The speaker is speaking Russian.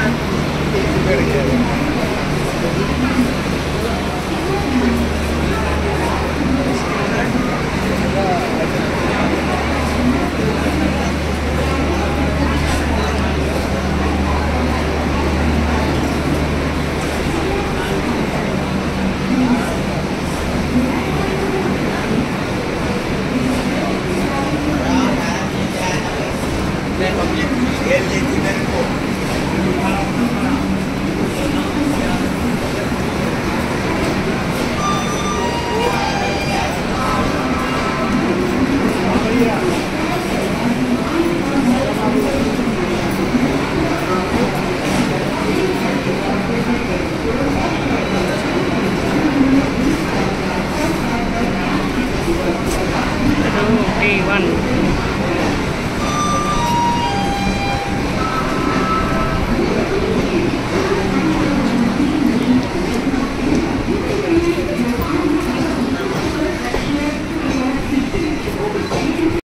Gracias.